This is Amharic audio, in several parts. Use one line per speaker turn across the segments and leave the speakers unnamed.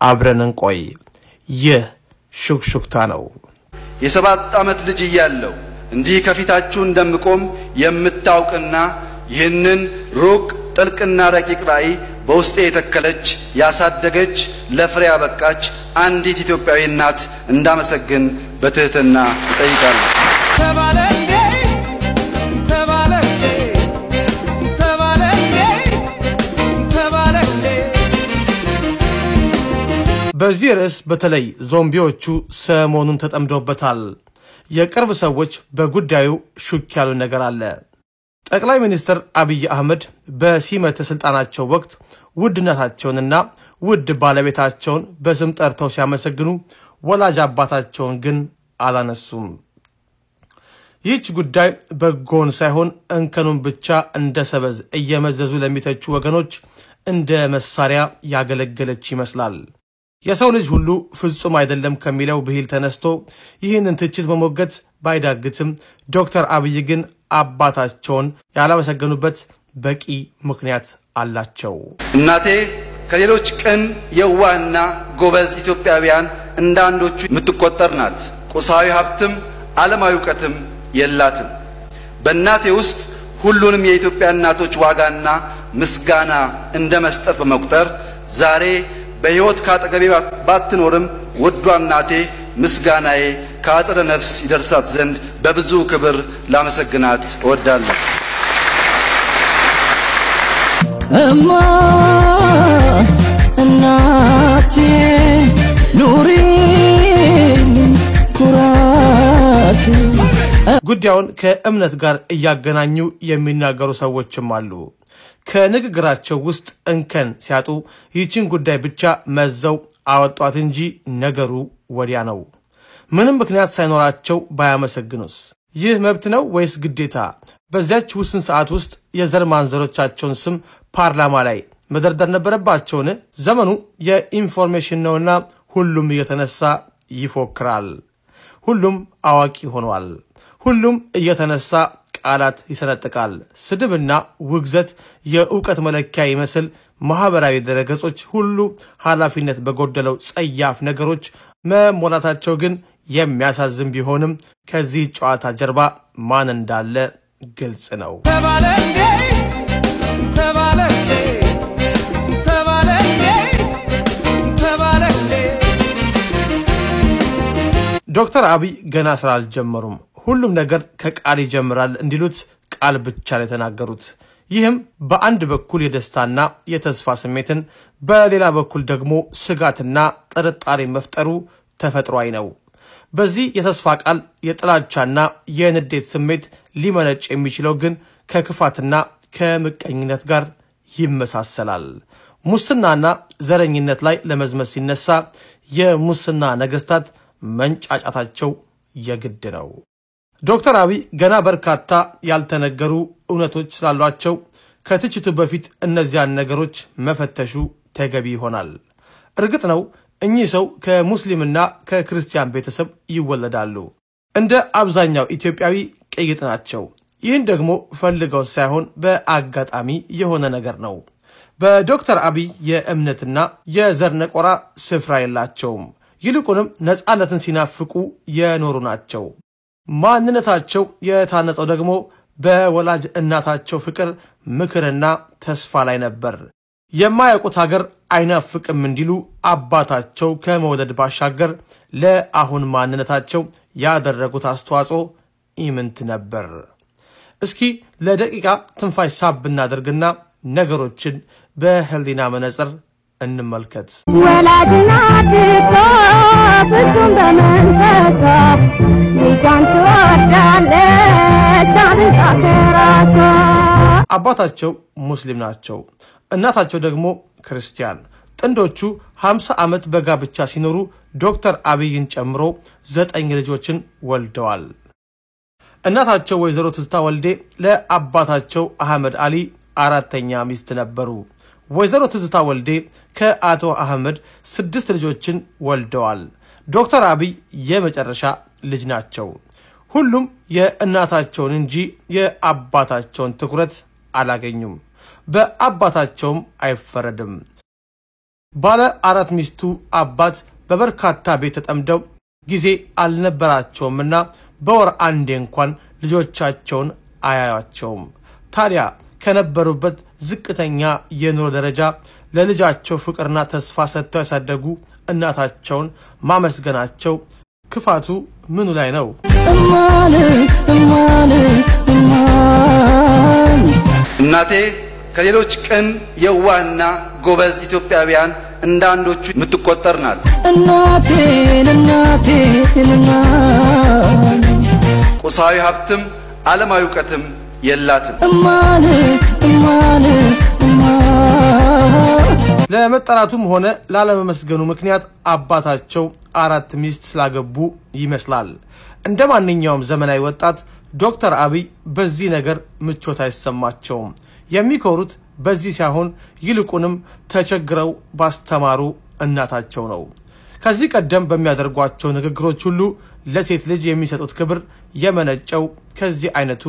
አብረን እንቆይ። ይህ ሹክሹክታ ነው።
የሰባት ዓመት ልጅ እያለሁ እንዲህ ከፊታችሁ እንደምቆም የምታውቅና ይህንን ሩቅ ጥልቅና ረቂቅ ራዕይ በውስጤ የተከለች ያሳደገች ለፍሬ ያበቃች አንዲት ኢትዮጵያዊ እናት እንዳመሰግን በትህትና እጠይቃለሁ።
በዚህ ርዕስ በተለይ ዞምቢዎቹ ሰሞኑን ተጠምደውበታል። የቅርብ ሰዎች በጉዳዩ ሹክ ያሉ ነገር አለ። ጠቅላይ ሚኒስትር አብይ አህመድ በሲመተ ስልጣናቸው ወቅት ውድ እናታቸውንና ውድ ባለቤታቸውን በስም ጠርተው ሲያመሰግኑ ወላጅ አባታቸውን ግን አላነሱም። ይህች ጉዳይ በጎን ሳይሆን እንከኑን ብቻ እንደ ሰበዝ እየመዘዙ ለሚተቹ ወገኖች እንደ መሳሪያ ያገለገለች ይመስላል። የሰው ልጅ ሁሉ ፍጹም አይደለም ከሚለው ብሂል ተነስቶ ይህንን ትችት መሞገት ባይዳግትም ዶክተር አብይ ግን አባታቸውን ያላመሰገኑበት በቂ ምክንያት አላቸው።
እናቴ ከሌሎች ቅን የዋህና ጎበዝ ኢትዮጵያውያን እንደ አንዶቹ የምትቆጠር ናት። ቁሳዊ ሀብትም ዓለማዊ እውቀትም የላትም። በእናቴ ውስጥ ሁሉንም የኢትዮጵያ እናቶች ዋጋና ምስጋና እንደ መስጠት በመቁጠር ዛሬ በሕይወት ከአጠገቤ ባትኖርም ውዷ እናቴ ምስጋናዬ ከአጸደ ነፍስ ይደርሳት ዘንድ በብዙ ክብር ላመሰግናት እወዳለሁ።
እማ እናቴ ኑሪ ኩራቴ
ጉዳዩን ከእምነት ጋር እያገናኙ የሚናገሩ ሰዎችም አሉ። ከንግግራቸው ውስጥ እንከን ሲያጡ ይህችን ጉዳይ ብቻ መዘው አወጧት እንጂ ነገሩ ወዲያ ነው። ምንም ምክንያት ሳይኖራቸው ባያመሰግኑስ? ይህ መብት ነው ወይስ ግዴታ? በዚያች ውስን ሰዓት ውስጥ የዘር ማንዘሮቻቸውን ስም ፓርላማ ላይ መደርደር ነበረባቸውን? ዘመኑ የኢንፎርሜሽን ነውና ሁሉም እየተነሳ ይፎክራል። ሁሉም አዋቂ ሆኗል። ሁሉም እየተነሳ ቃላት ይሰነጥቃል። ስድብና ውግዘት የእውቀት መለኪያ ይመስል ማህበራዊ ድረገጾች ሁሉ ኃላፊነት በጎደለው ጸያፍ ነገሮች መሞላታቸው ግን የሚያሳዝን ቢሆንም ከዚህ ጨዋታ ጀርባ ማን እንዳለ ግልጽ ነው። ዶክተር አብይ ገና ስራ አልጀመሩም። ሁሉም ነገር ከቃል ይጀምራል እንዲሉት ቃል ብቻ ነው የተናገሩት። ይህም በአንድ በኩል የደስታና የተስፋ ስሜትን፣ በሌላ በኩል ደግሞ ስጋትና ጥርጣሬ መፍጠሩ ተፈጥሯዊ ነው። በዚህ የተስፋ ቃል የጥላቻና የንዴት ስሜት ሊመነጭ የሚችለው ግን ከክፋትና ከምቀኝነት ጋር ይመሳሰላል። ሙስናና ዘረኝነት ላይ ለመዝመት ሲነሳ የሙስና ነገስታት መንጫጫታቸው የግድ ነው። ዶክተር አብይ ገና በርካታ ያልተነገሩ እውነቶች ስላሏቸው ከትችቱ በፊት እነዚያን ነገሮች መፈተሹ ተገቢ ይሆናል። እርግጥ ነው እኚህ ሰው ከሙስሊምና ከክርስቲያን ቤተሰብ ይወለዳሉ። እንደ አብዛኛው ኢትዮጵያዊ ቅይጥ ናቸው። ይህን ደግሞ ፈልገው ሳይሆን በአጋጣሚ የሆነ ነገር ነው። በዶክተር አብይ የእምነትና የዘር ነቆራ ስፍራ የላቸውም። ይልቁንም ነፃነትን ሲናፍቁ የኖሩ ናቸው። ማንነታቸው የታነጸው ደግሞ በወላጅ እናታቸው ፍቅር፣ ምክርና ተስፋ ላይ ነበር። የማያውቁት ሀገር አይናፍቅም እንዲሉ አባታቸው ከመውለድ ባሻገር ለአሁን ማንነታቸው ያደረጉት አስተዋጽኦ ኢምንት ነበር። እስኪ ለደቂቃ ትንፋሽ ሳብ እናደርግና ነገሮችን በህሊና መነጽር እንመልከት።
ወላጅ ናት እኮ ፍጹም በመንፈሷ
አባታቸው ሙስሊም ናቸው። እናታቸው ደግሞ ክርስቲያን። ጥንዶቹ 50 ዓመት በጋብቻ ሲኖሩ ዶክተር አብይን ጨምሮ ዘጠኝ ልጆችን ወልደዋል። እናታቸው ወይዘሮ ትዝታ ወልዴ ለአባታቸው አህመድ አሊ አራተኛ ሚስት ነበሩ። ወይዘሮ ትዝታ ወልዴ ከአቶ አህመድ ስድስት ልጆችን ወልደዋል። ዶክተር አብይ የመጨረሻ ልጅ ናቸው። ሁሉም የእናታቸውን እንጂ የአባታቸውን ትኩረት አላገኙም። በአባታቸውም አይፈረድም። ባለ አራት ሚስቱ አባት በበርካታ ቤት ተጠምደው ጊዜ አልነበራቸውምና በወር አንዴ እንኳን ልጆቻቸውን አያያቸውም። ታዲያ ከነበሩበት ዝቅተኛ የኑሮ ደረጃ ለልጃቸው ፍቅርና ተስፋ ሰጥተው ያሳደጉ እናታቸውን ማመስገናቸው ክፋቱ ምኑ ላይ ነው?
እማን እማን እማን
እናቴ ከሌሎች ቅን የዋህና ጎበዝ ኢትዮጵያውያን እንደ አንዶቹ የምትቆጠር ናት።
እናቴን እናቴን እናን
ቁሳዊ ሀብትም ዓለማዊ እውቀትም የላትም።
ለመጠራቱም ሆነ ላለመመስገኑ ምክንያት አባታቸው አራት ሚስት ስላገቡ ይመስላል። እንደ ማንኛውም ዘመናዊ ወጣት ዶክተር አብይ በዚህ ነገር ምቾት አይሰማቸውም። የሚኮሩት በዚህ ሳይሆን ይልቁንም ተቸግረው ባስተማሩ እናታቸው ነው። ከዚህ ቀደም በሚያደርጓቸው ንግግሮች ሁሉ ለሴት ልጅ የሚሰጡት ክብር የመነጨው ከዚህ አይነቱ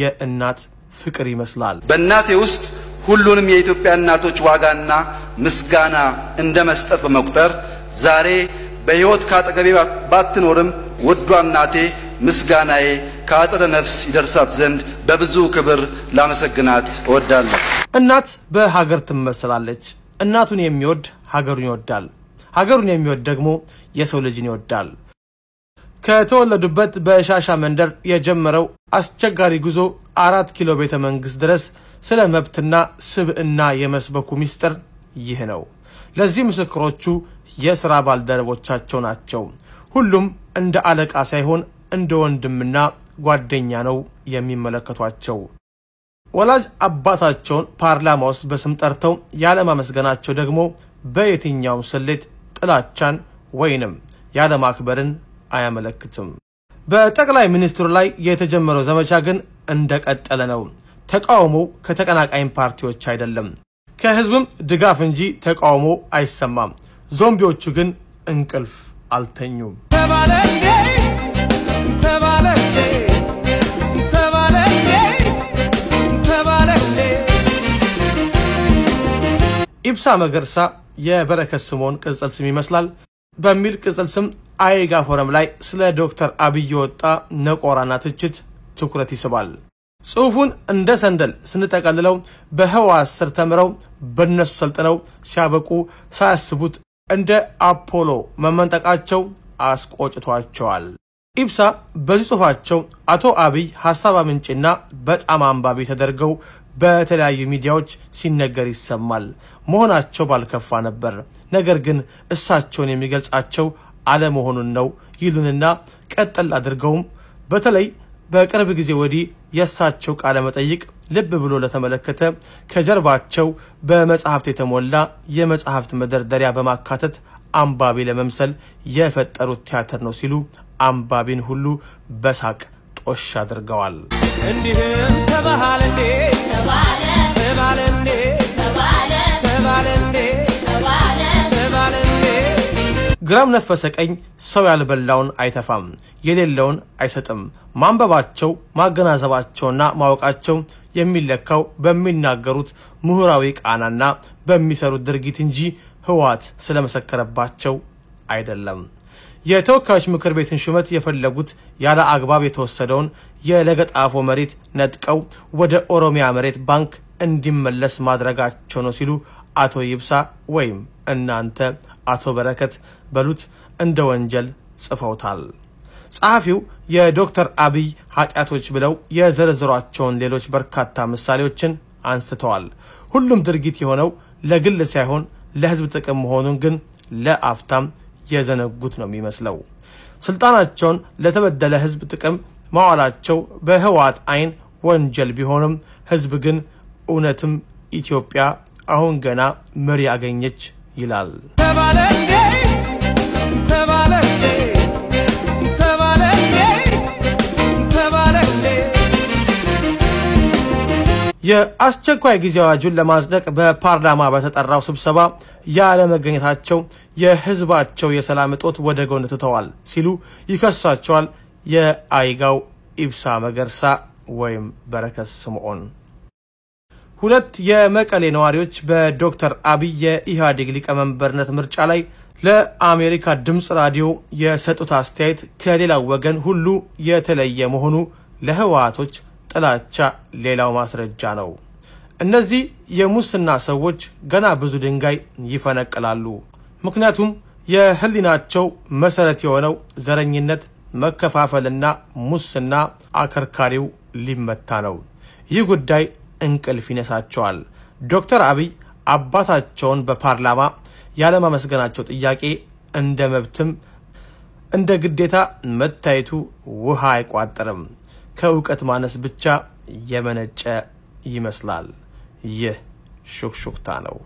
የእናት ፍቅር ይመስላል።
በእናቴ ውስጥ ሁሉንም የኢትዮጵያ እናቶች ዋጋና ምስጋና እንደ መስጠት በመቁጠር ዛሬ በሕይወት ከአጠገቤ ባትኖርም ውዷ እናቴ ምስጋናዬ ከአጸደ ነፍስ ይደርሳት ዘንድ በብዙ ክብር ላመሰግናት እወዳለሁ።
እናት በሀገር ትመሰላለች። እናቱን የሚወድ ሀገሩን ይወዳል። ሀገሩን የሚወድ ደግሞ የሰው ልጅን ይወዳል። ከተወለዱበት በሻሻ መንደር የጀመረው አስቸጋሪ ጉዞ አራት ኪሎ ቤተ መንግስት ድረስ ስለ መብትና ስብዕና የመስበኩ ምስጢር ይህ ነው። ለዚህ ምስክሮቹ የሥራ ባልደረቦቻቸው ናቸው። ሁሉም እንደ አለቃ ሳይሆን እንደ ወንድምና ጓደኛ ነው የሚመለከቷቸው። ወላጅ አባታቸውን ፓርላማ ውስጥ በስም ጠርተው ያለማመስገናቸው ደግሞ በየትኛውም ስሌት ጥላቻን ወይንም ያለማክበርን አያመለክትም። በጠቅላይ ሚኒስትሩ ላይ የተጀመረው ዘመቻ ግን እንደቀጠለ ነው። ተቃውሞው ከተቀናቃኝ ፓርቲዎች አይደለም፣ ከህዝብም ድጋፍ እንጂ ተቃውሞ አይሰማም። ዞምቢዎቹ ግን እንቅልፍ አልተኙም። ኢብሳ መገርሳ የበረከት ስምዖን ቅጽል ስም ይመስላል በሚል ቅጽል ስም አይጋ ፎረም ላይ ስለ ዶክተር አብይ የወጣ ነቆራና ትችት ትኩረት ይስባል። ጽሑፉን እንደ ሰንደል ስንጠቀልለው በህወሓት ስር ተምረው በነሱ ሰልጥነው ሲያበቁ ሳያስቡት እንደ አፖሎ መመንጠቃቸው አስቆጭቷቸዋል። ኢብሳ በዚህ ጽሑፋቸው አቶ አብይ ሀሳብ አምንጭና በጣም አንባቢ ተደርገው በተለያዩ ሚዲያዎች ሲነገር ይሰማል። መሆናቸው ባልከፋ ነበር። ነገር ግን እሳቸውን የሚገልጻቸው አለመሆኑን ነው ይሉንና ቀጠል አድርገውም በተለይ በቅርብ ጊዜ ወዲህ የእሳቸው ቃለ መጠይቅ ልብ ብሎ ለተመለከተ ከጀርባቸው በመጽሐፍት የተሞላ የመጽሐፍት መደርደሪያ በማካተት አንባቢ ለመምሰል የፈጠሩት ቲያትር ነው ሲሉ አንባቢን ሁሉ በሳቅ ጦሽ አድርገዋል።
እንዲህም ተባለ እንዴ
ግራም ነፈሰ ቀኝ ሰው ያልበላውን አይተፋም፣ የሌለውን አይሰጥም። ማንበባቸው ማገናዘባቸውና ማወቃቸው የሚለካው በሚናገሩት ምሁራዊ ቃናና በሚሰሩት ድርጊት እንጂ ህወሓት ስለመሰከረባቸው አይደለም። የተወካዮች ምክር ቤትን ሹመት የፈለጉት ያለ አግባብ የተወሰደውን የለገጣፎ መሬት ነጥቀው ወደ ኦሮሚያ መሬት ባንክ እንዲመለስ ማድረጋቸው ነው ሲሉ አቶ ይብሳ ወይም እናንተ አቶ በረከት በሉት እንደ ወንጀል ጽፈውታል። ጸሐፊው የዶክተር አብይ ኃጢአቶች ብለው የዘረዘሯቸውን ሌሎች በርካታ ምሳሌዎችን አንስተዋል። ሁሉም ድርጊት የሆነው ለግል ሳይሆን ለህዝብ ጥቅም መሆኑን ግን ለአፍታም የዘነጉት ነው የሚመስለው። ስልጣናቸውን ለተበደለ ህዝብ ጥቅም ማዋላቸው በህወሓት አይን ወንጀል ቢሆንም ህዝብ ግን እውነትም ኢትዮጵያ አሁን ገና መሪ አገኘች ይላል።
ተባለ እንዴ ተባለ እንዴ ተባለ እንዴ ተባለ እንዴ
የአስቸኳይ ጊዜ አዋጁን ለማጽደቅ በፓርላማ በተጠራው ስብሰባ ያለመገኘታቸው የህዝባቸው የሰላም እጦት ወደ ጎን ትተዋል ሲሉ ይከሳቸዋል። የአይጋው ኢብሳ መገርሳ ወይም በረከት ስምዖን ሁለት የመቀሌ ነዋሪዎች በዶክተር አብይ የኢህአዴግ ሊቀመንበርነት ምርጫ ላይ ለአሜሪካ ድምፅ ራዲዮ የሰጡት አስተያየት ከሌላው ወገን ሁሉ የተለየ መሆኑ ለህወሓቶች ጥላቻ ሌላው ማስረጃ ነው። እነዚህ የሙስና ሰዎች ገና ብዙ ድንጋይ ይፈነቅላሉ። ምክንያቱም የህሊናቸው መሰረት የሆነው ዘረኝነት፣ መከፋፈልና ሙስና አከርካሪው ሊመታ ነው። ይህ ጉዳይ እንቅልፍ ይነሳቸዋል። ዶክተር አብይ አባታቸውን በፓርላማ ያለማመስገናቸው ጥያቄ እንደ መብትም እንደ ግዴታ መታየቱ ውሃ አይቋጥርም። ከእውቀት ማነስ ብቻ የመነጨ ይመስላል። ይህ ሹክሹክታ ነው።